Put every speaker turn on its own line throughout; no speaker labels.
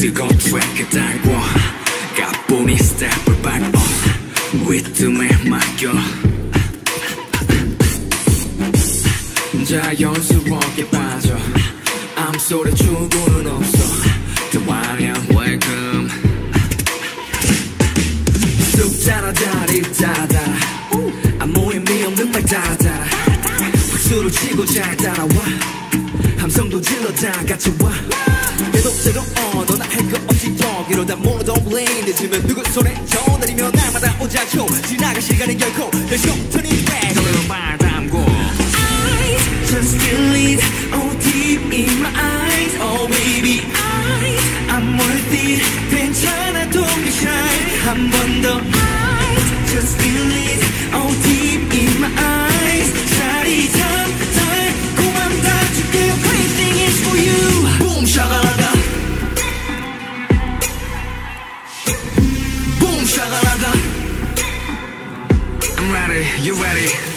뜨거운 트랙에 달고 가뿐히 스텝을 밟아 리듬에 맡겨 자연스럽게 빠져 암소리 추구는 쑥자라 다리 따다. 아무의미 없는 말 따다. 박수를 치고 잘 따라와. 함성도 질러 다 같이 와. 대독대로 어 너나 할거 없이 저기로 다 모두 블레인 늦으면 누구 손에 저 내리며 날마다 오자죠 지나갈 시간은 결코 내쇼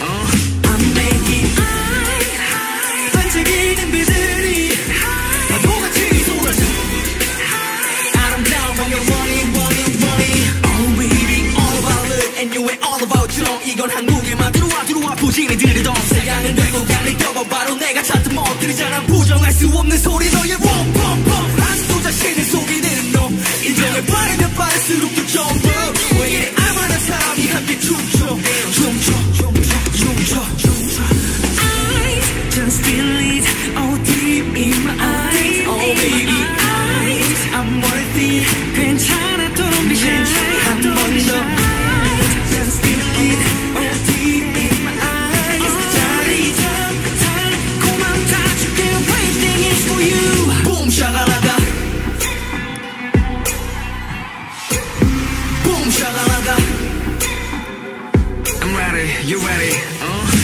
uh?
Oh 이건 한국에만 들어와 들어와 부진이 들이던
세상은 결국 양리 떠봐 바로 내가 부정할 수 없는 소리 너의 럼럼럼 아직도 자신을 속이는 너 인정을 바르면 바를수록 더 점프 왜 이래 아무나 사람이 함께 춤춰. 춤춰 춤춰 춤춰
eyes just feel it oh I'm
ready you ready uh?